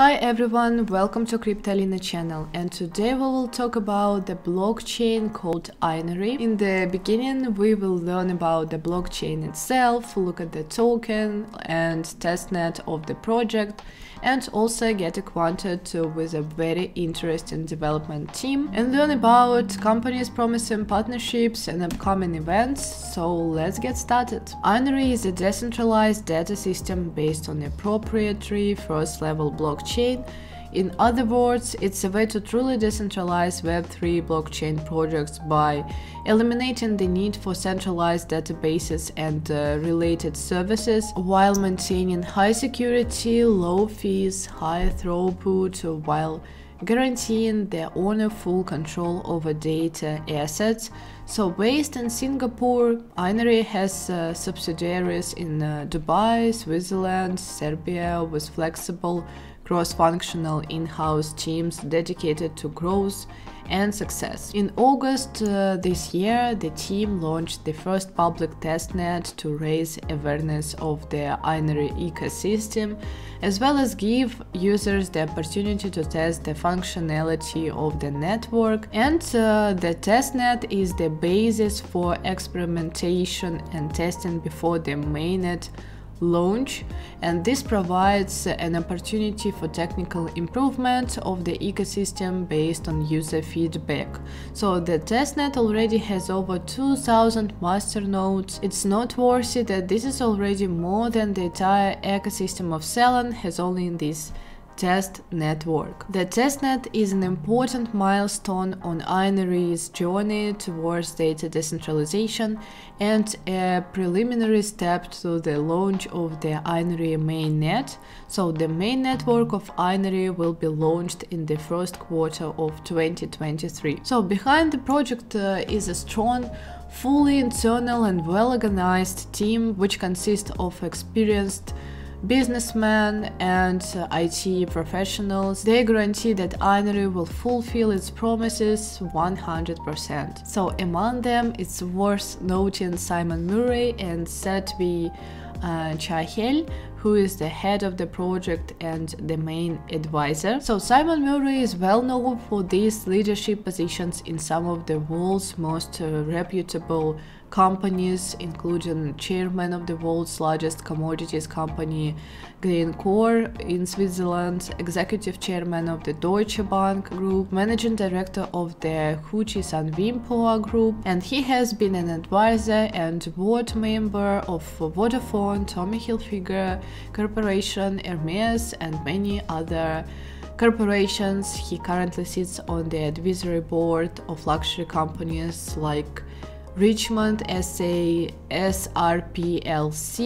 Hi everyone, welcome to Crypto Alina channel and today we will talk about the blockchain called Inery. In the beginning we will learn about the blockchain itself, look at the token and testnet of the project and also get acquainted with a very interesting development team and learn about companies promising partnerships and upcoming events. So let's get started. Inery is a decentralized data system based on a proprietary first level blockchain in other words, it's a way to truly decentralize Web3 blockchain projects by eliminating the need for centralized databases and uh, related services while maintaining high security, low fees, high throughput, while guaranteeing their owner full control over data assets. So based in Singapore, Inery has uh, subsidiaries in uh, Dubai, Switzerland, Serbia with flexible cross-functional in-house teams dedicated to growth and success. In August uh, this year, the team launched the first public testnet to raise awareness of the Inery ecosystem, as well as give users the opportunity to test the functionality of the network. And uh, the testnet is the basis for experimentation and testing before the mainnet launch and this provides an opportunity for technical improvement of the ecosystem based on user feedback. So the testnet already has over 2000 master nodes. It's noteworthy that this is already more than the entire ecosystem of Celen has only in this test network. The testnet is an important milestone on Inery's journey towards data decentralization and a preliminary step to the launch of the Inery mainnet. So the main network of Inery will be launched in the first quarter of 2023. So behind the project uh, is a strong fully internal and well-organized team which consists of experienced businessmen and IT professionals, they guarantee that Inery will fulfill its promises 100%. So among them, it's worth noting Simon Murray and Satjiv uh, Chahil, who is the head of the project and the main advisor. So Simon Murray is well known for these leadership positions in some of the world's most uh, reputable companies, including chairman of the world's largest commodities company, Glencore in Switzerland, executive chairman of the Deutsche Bank Group, managing director of the Hutchison Whampoa Group, and he has been an advisor and board member of Vodafone, Tommy Hilfiger Corporation, Hermes, and many other corporations. He currently sits on the advisory board of luxury companies like Richemont SA, SRPLC,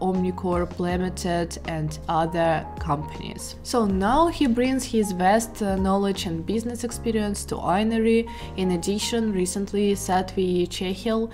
Omnicorp Limited, and other companies. So now he brings his vast uh, knowledge and business experience to Inery. In addition, recently Satjiv Chahil,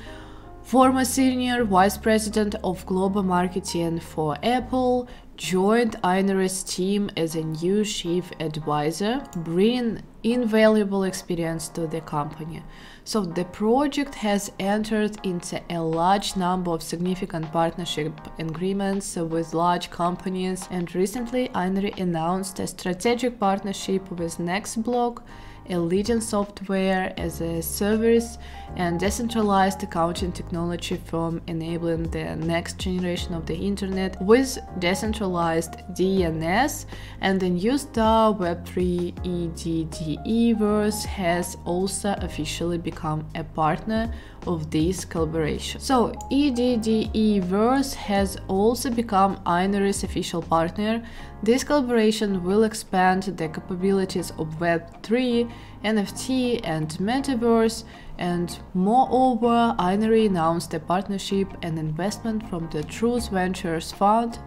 former senior vice president of global marketing for Apple, joined Inery's team as a new chief advisor, bringing invaluable experience to the company. So the project has entered into a large number of significant partnership agreements with large companies and recently Inery announced a strategic partnership with Nextblock a leading software as a service and decentralized accounting technology firm enabling the next generation of the internet with decentralized DNS and the new star Web3 EDDEverse has also officially become a partner of this collaboration. So EDDEverse has also become Inery's official partner. This collaboration will expand the capabilities of Web3, NFT and Metaverse and moreover Inery announced a partnership and investment from the Truth Ventures Fund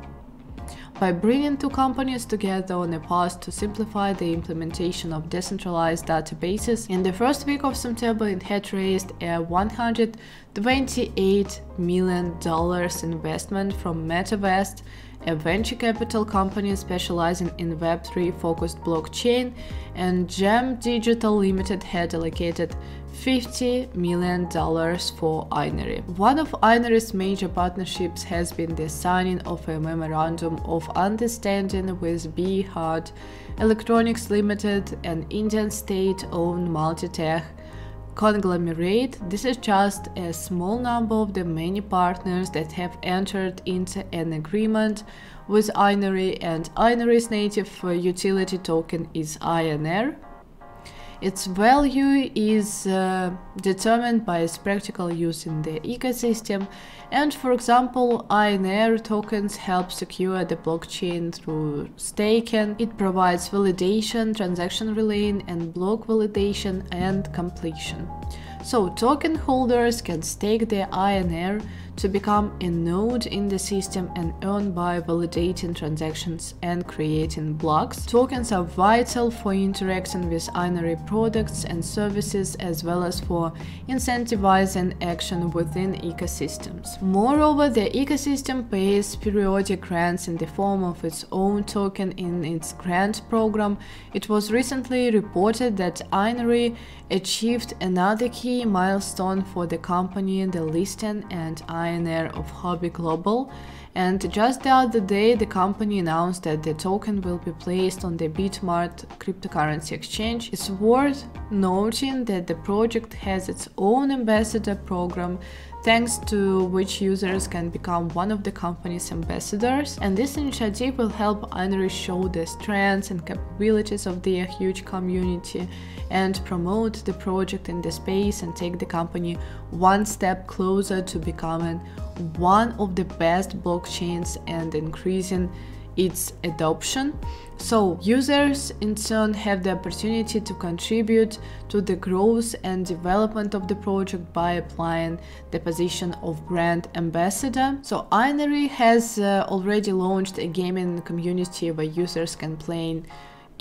by bringing two companies together on a path to simplify the implementation of decentralized databases. In the first week of September, it had raised a $128 million investment from MetaVest, a venture capital company specializing in Web3 focused blockchain, and Gem Digital Limited had allocated $50 million for Inery. One of Inery's major partnerships has been the signing of a memorandum of understanding with Bharat Electronics Limited, an Indian state-owned multi-tech conglomerate. This is just a small number of the many partners that have entered into an agreement with Inery and Inery's native uh, utility token is INR. Its value is uh, determined by its practical use in the ecosystem and for example INR tokens help secure the blockchain through staking. It provides validation, transaction relaying and block validation and completion. So token holders can stake their INR to become a node in the system and earn by validating transactions and creating blocks. Tokens are vital for interacting with Inery products and services as well as for incentivizing action within ecosystems. Moreover, the ecosystem pays periodic grants in the form of its own token in its grant program. It was recently reported that Inery achieved another key milestone for the company, in the listing and INR of Huobi Global. And just the other day, the company announced that the token will be placed on the Bitmart cryptocurrency exchange. It's worth noting that the project has its own ambassador program thanks to which users can become one of the company's ambassadors. And this initiative will help Inery show the strengths and capabilities of their huge community and promote the project in the space and take the company one step closer to becoming one of the best blockchains and increasing its adoption. So users in turn have the opportunity to contribute to the growth and development of the project by applying the position of brand ambassador. So Inery has uh, already launched a gaming community where users can play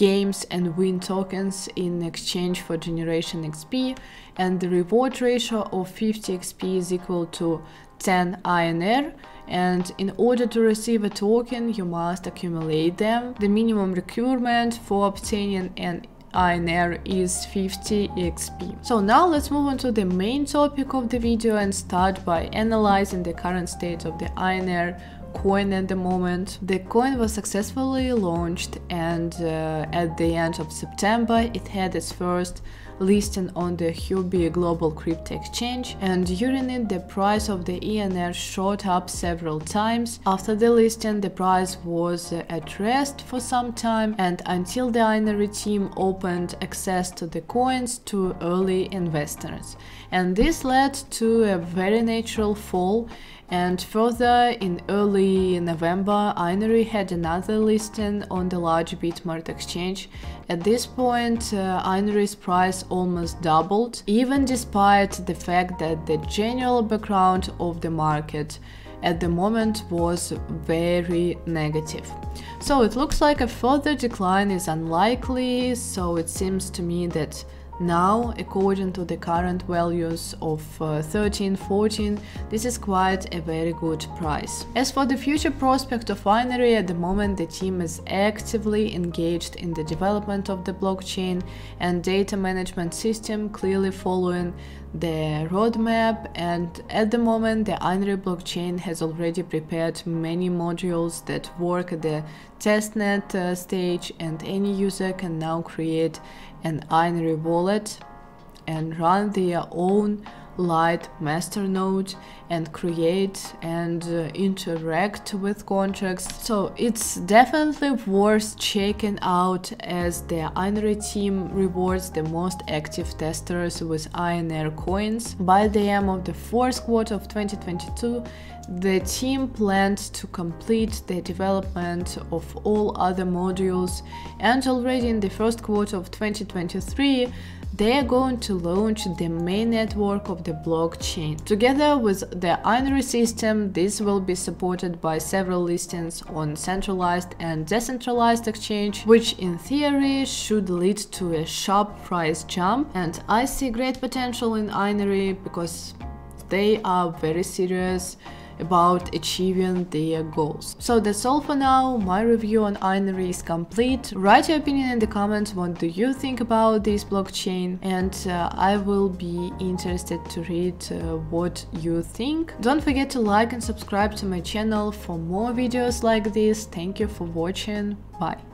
games and win tokens in exchange for generation XP and the reward ratio of 50 XP is equal to 10 INR and in order to receive a token you must accumulate them. The minimum requirement for obtaining an INR is 50 XP. So now let's move on to the main topic of the video and start by analyzing the current state of the INR coin at the moment. The coin was successfully launched and uh, at the end of September it had its first listing on the Huobi Global Crypto Exchange and during it the price of the INR shot up several times. After the listing the price was at rest for some time and until the Inery team opened access to the coins to early investors. And this led to a very natural fall and further, in early November, Inery had another listing on the large Bitmart exchange. At this point, uh, Inery's price almost doubled, even despite the fact that the general background of the market at the moment was very negative. So it looks like a further decline is unlikely, so it seems to me that now, according to the current values of uh, 13, 14, this is quite a very good price. As for the future prospect of Inery, at the moment the team is actively engaged in the development of the blockchain and data management system, clearly following the roadmap and at the moment the Inery blockchain has already prepared many modules that work at the testnet uh, stage and any user can now create an Inery wallet and run their own light masternode and create and uh, interact with contracts. So it's definitely worth checking out as the Inery team rewards the most active testers with INR coins. By the end of the fourth quarter of 2022, the team plans to complete the development of all other modules and already in the first quarter of 2023 they are going to launch the main network of the blockchain. Together with the Inery system, this will be supported by several listings on centralized and decentralized exchange, which in theory should lead to a sharp price jump. And I see great potential in Inery because they are very serious about achieving their goals. So that's all for now. My review on Inery is complete. Write your opinion in the comments. What do you think about this blockchain? And uh, I will be interested to read uh, what you think. Don't forget to like and subscribe to my channel for more videos like this. Thank you for watching. Bye.